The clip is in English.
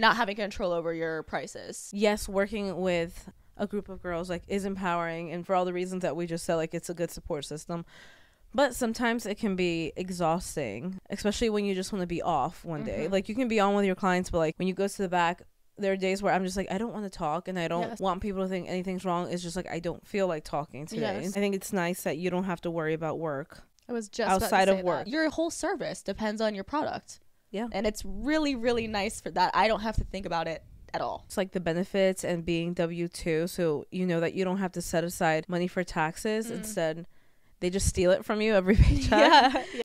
not having control over your prices. yes, working with a group of girls like is empowering and for all the reasons that we just said like it's a good support system. But sometimes it can be exhausting, especially when you just want to be off one day. Mhm. Like you can be on with your clients, but like when you go to the back, there are days where I'm just like I don't want to talk and I don't Yes. want people to think anything's wrong. It's just like I don't feel like talking today. Yes. I think it's nice that you don't have to worry about work. I was just Outside of say that. work. Your whole service depends on your product. Yeah. And it's really, really nice for that. I don't have to think about it at all. It's like the benefits and being W two, so you know that you don't have to set aside money for taxes. Mm. Instead, they just steal it from you every paycheck. Yeah.